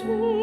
to